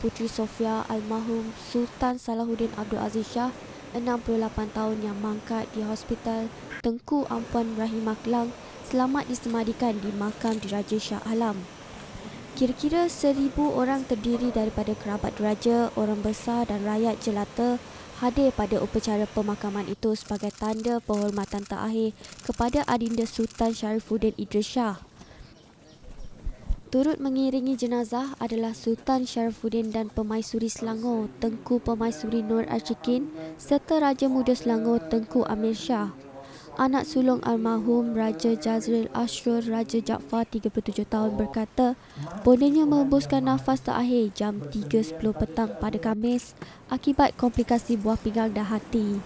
Puteri Sofia almarhum Sultan Salahuddin Abdul Aziz Shah 68 tahun yang mangkat di Hospital Tengku Ampuan Rahimah Kelang selamat disemadikan di makam Diraja Shah Alam. Kira-kira seribu orang terdiri daripada kerabat diraja, orang besar dan rakyat jelata hadir pada upacara pemakaman itu sebagai tanda penghormatan terakhir kepada Adinda Sultan Sharifuddin Idris Shah. Turut mengiringi jenazah adalah Sultan Sharifuddin dan Pemaisuri Selangor Tengku Pemaisuri Nur Archikin serta Raja Muda Selangor Tengku Amir Shah. Anak sulung almarhum Raja Jazril Ashur Raja Jaafar 37 tahun berkata, bondanya mengembuskan nafas terakhir jam 3.10 petang pada Kamis akibat komplikasi buah pinggang dan hati.